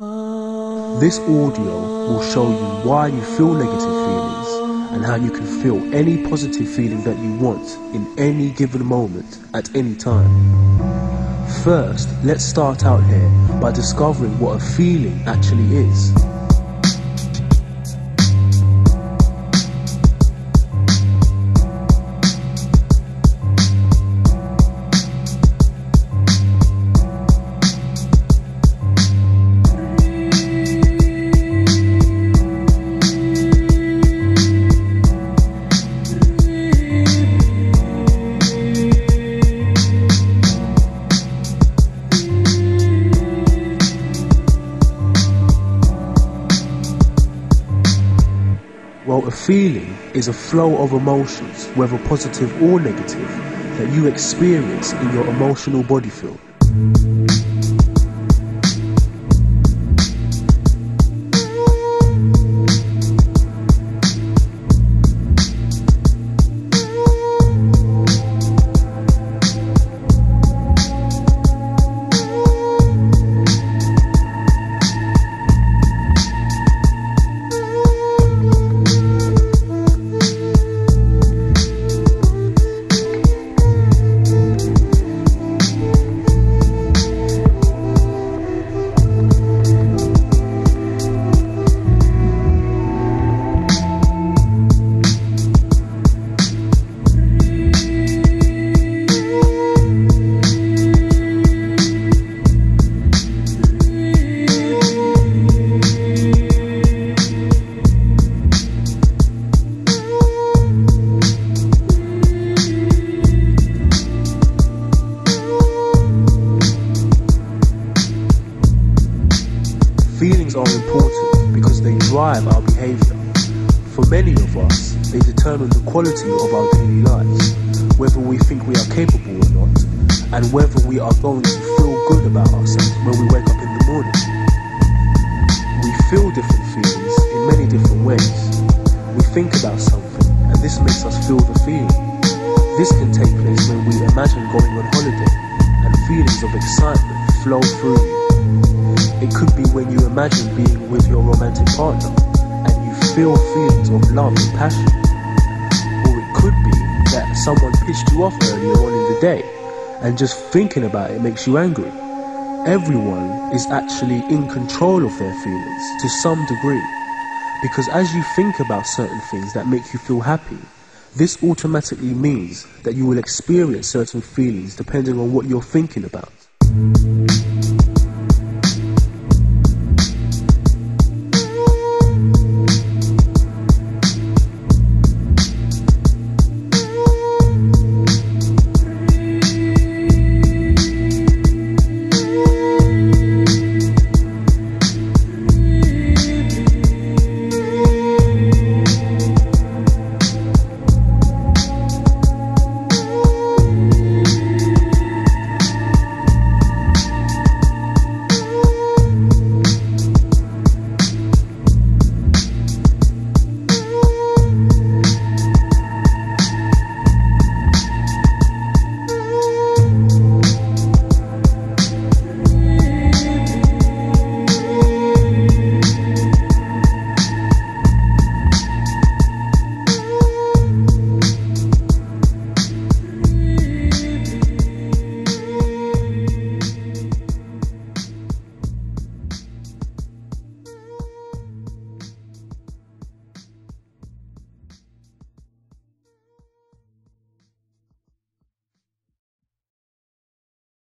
This audio will show you why you feel negative feelings and how you can feel any positive feeling that you want in any given moment at any time. First, let's start out here by discovering what a feeling actually is. Well, a feeling is a flow of emotions, whether positive or negative, that you experience in your emotional body field. Are important because they drive our behavior. For many of us, they determine the quality of our daily lives, whether we think we are capable or not, and whether we are going to feel good about ourselves when we wake up in the morning. We feel different feelings in many different ways. We think about something, and this makes us feel the feeling. This can take place when we imagine going on holiday, and feelings of excitement flow through you. It could be when you imagine being with your romantic partner and you feel feelings of love and passion. Or it could be that someone pissed you off earlier on in the day and just thinking about it makes you angry. Everyone is actually in control of their feelings to some degree. Because as you think about certain things that make you feel happy, this automatically means that you will experience certain feelings depending on what you're thinking about.